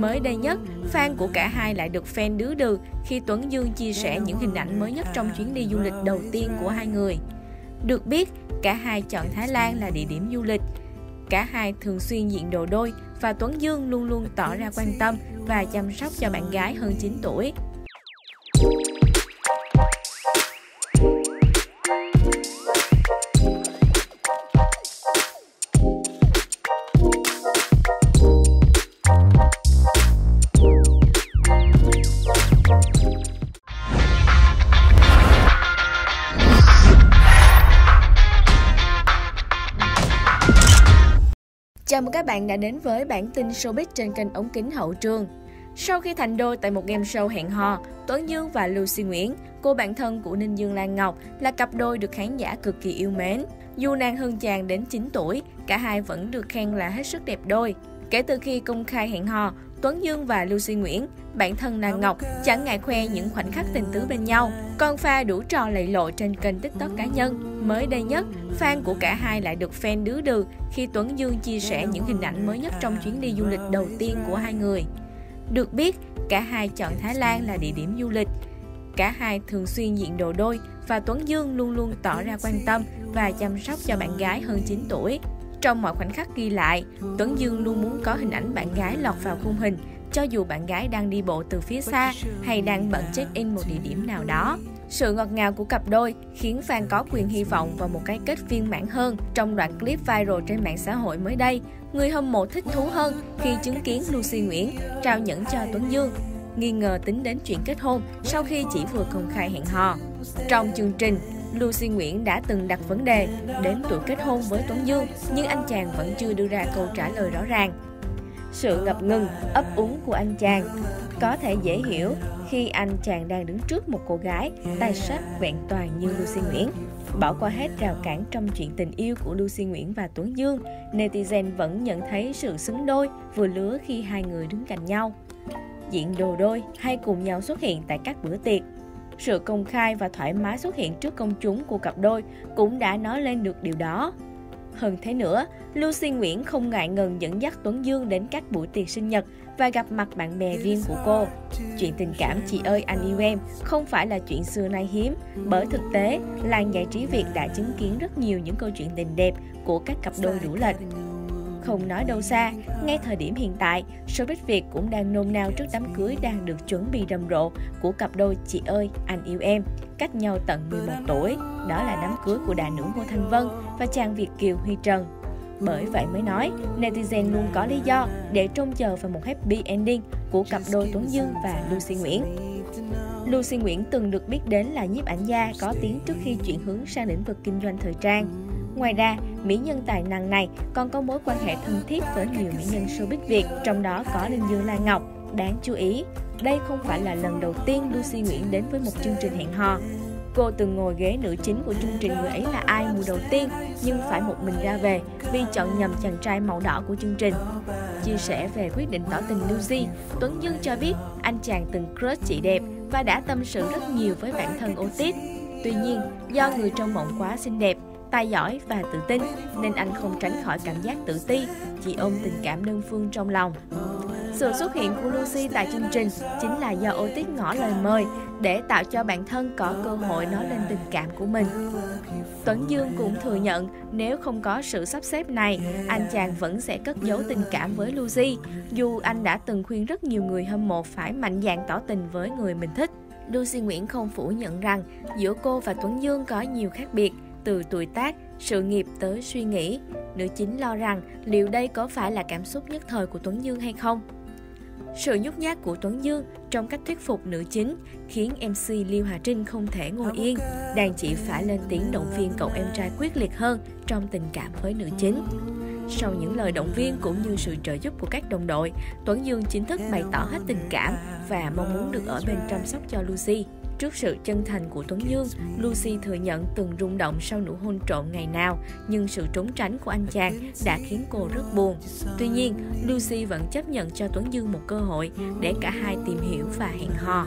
Mới đây nhất, fan của cả hai lại được fan đứa đừ khi Tuấn Dương chia sẻ những hình ảnh mới nhất trong chuyến đi du lịch đầu tiên của hai người. Được biết, cả hai chọn Thái Lan là địa điểm du lịch. Cả hai thường xuyên diện đồ đôi và Tuấn Dương luôn luôn tỏ ra quan tâm và chăm sóc cho bạn gái hơn 9 tuổi. Chào mừng các bạn đã đến với bản tin showbiz trên kênh ống kính hậu trường. Sau khi thành đôi tại một game show hẹn hò, Tuấn Dương và Lucy Nguyễn, cô bạn thân của Ninh Dương Lan Ngọc, là cặp đôi được khán giả cực kỳ yêu mến. Dù nàng hơn chàng đến 9 tuổi, cả hai vẫn được khen là hết sức đẹp đôi. Kể từ khi công khai hẹn hò, Tuấn Dương và Lucy Nguyễn, bạn thân nàng Ngọc, chẳng ngại khoe những khoảnh khắc tình tứ bên nhau. Còn pha đủ trò lầy lộ trên kênh TikTok cá nhân. Mới đây nhất, fan của cả hai lại được fan đứa đừ khi Tuấn Dương chia sẻ những hình ảnh mới nhất trong chuyến đi du lịch đầu tiên của hai người. Được biết, cả hai chọn Thái Lan là địa điểm du lịch. Cả hai thường xuyên diện đồ đôi và Tuấn Dương luôn luôn tỏ ra quan tâm và chăm sóc cho bạn gái hơn 9 tuổi. Trong mọi khoảnh khắc ghi lại, Tuấn Dương luôn muốn có hình ảnh bạn gái lọt vào khung hình, cho dù bạn gái đang đi bộ từ phía xa hay đang bận check-in một địa điểm nào đó. Sự ngọt ngào của cặp đôi khiến fan có quyền hy vọng vào một cái kết viên mãn hơn. Trong đoạn clip viral trên mạng xã hội mới đây, người hâm mộ thích thú hơn khi chứng kiến Lucy Nguyễn trao nhẫn cho Tuấn Dương, nghi ngờ tính đến chuyện kết hôn sau khi chỉ vừa công khai hẹn hò. Trong chương trình, Lucy Nguyễn đã từng đặt vấn đề đến tuổi kết hôn với Tuấn Dương, nhưng anh chàng vẫn chưa đưa ra câu trả lời rõ ràng. Sự ngập ngừng, ấp úng của anh chàng có thể dễ hiểu khi anh chàng đang đứng trước một cô gái tài sắc vẹn toàn như Lucy Nguyễn. Bỏ qua hết rào cản trong chuyện tình yêu của Lucy Nguyễn và Tuấn Dương, netizen vẫn nhận thấy sự xứng đôi vừa lứa khi hai người đứng cạnh nhau. Diện đồ đôi hay cùng nhau xuất hiện tại các bữa tiệc sự công khai và thoải mái xuất hiện trước công chúng của cặp đôi cũng đã nói lên được điều đó. Hơn thế nữa, Lucy Nguyễn không ngại ngần dẫn dắt Tuấn Dương đến các buổi tiệc sinh nhật và gặp mặt bạn bè riêng của cô. Chuyện tình cảm chị ơi anh yêu em không phải là chuyện xưa nay hiếm, bởi thực tế, làng giải trí Việt đã chứng kiến rất nhiều những câu chuyện tình đẹp của các cặp đôi đủ lệch. Không nói đâu xa, ngay thời điểm hiện tại, showbiz Việt cũng đang nôn nao trước đám cưới đang được chuẩn bị rầm rộ của cặp đôi Chị ơi, anh yêu em, cách nhau tận 11 tuổi. Đó là đám cưới của đại nữ Ngô Thanh Vân và chàng Việt Kiều Huy Trần. Bởi vậy mới nói, netizen luôn có lý do để trông chờ vào một happy ending của cặp đôi Tuấn Dương và Lucy Nguyễn. Lucy Nguyễn từng được biết đến là nhiếp ảnh gia có tiếng trước khi chuyển hướng sang lĩnh vực kinh doanh thời trang. Ngoài ra, mỹ nhân tài năng này còn có mối quan hệ thân thiết với nhiều mỹ nhân showbiz Việt, trong đó có Linh Dương Lan Ngọc. Đáng chú ý, đây không phải là lần đầu tiên Lucy Nguyễn đến với một chương trình hẹn hò. Cô từng ngồi ghế nữ chính của chương trình Người ấy là ai mùa đầu tiên nhưng phải một mình ra về vì chọn nhầm chàng trai màu đỏ của chương trình. Chia sẻ về quyết định tỏ tình Lucy, Tuấn Dương cho biết anh chàng từng crush chị đẹp và đã tâm sự rất nhiều với bản thân Otis. Tuy nhiên, do người trong mộng quá xinh đẹp, tài giỏi và tự tin nên anh không tránh khỏi cảm giác tự ti, chỉ ôm tình cảm đơn phương trong lòng. Sự xuất hiện của Lucy tại chương trình chính là do Otis ngỏ lời mời để tạo cho bản thân có cơ hội nói lên tình cảm của mình. Tuấn Dương cũng thừa nhận nếu không có sự sắp xếp này, anh chàng vẫn sẽ cất giấu tình cảm với Lucy, dù anh đã từng khuyên rất nhiều người hâm mộ phải mạnh dạn tỏ tình với người mình thích. Lucy Nguyễn không phủ nhận rằng giữa cô và Tuấn Dương có nhiều khác biệt, từ tuổi tác, sự nghiệp tới suy nghĩ. Nữ chính lo rằng liệu đây có phải là cảm xúc nhất thời của Tuấn Dương hay không? Sự nhút nhát của Tuấn Dương trong cách thuyết phục nữ chính khiến MC Liêu Hà Trinh không thể ngồi yên, đang chỉ phải lên tiếng động viên cậu em trai quyết liệt hơn trong tình cảm với nữ chính. Sau những lời động viên cũng như sự trợ giúp của các đồng đội, Tuấn Dương chính thức bày tỏ hết tình cảm và mong muốn được ở bên chăm sóc cho Lucy. Trước sự chân thành của Tuấn Dương, Lucy thừa nhận từng rung động sau nụ hôn trộn ngày nào, nhưng sự trốn tránh của anh chàng đã khiến cô rất buồn. Tuy nhiên, Lucy vẫn chấp nhận cho Tuấn Dương một cơ hội để cả hai tìm hiểu và hẹn hò.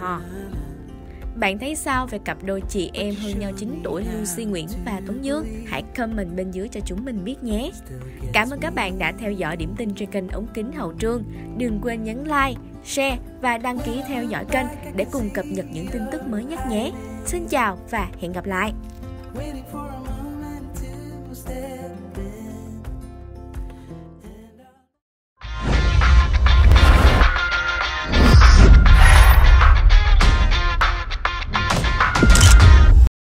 Ờ. Bạn thấy sao về cặp đôi chị em hơn nhau 9 tuổi Lucy Nguyễn và Tuấn Dương? Hãy comment bên dưới cho chúng mình biết nhé. Cảm ơn các bạn đã theo dõi điểm tin trên kênh ống kính hậu trương. Đừng quên nhấn like, share và đăng ký theo dõi kênh để cùng cập nhật những tin tức mới nhất nhé. Xin chào và hẹn gặp lại.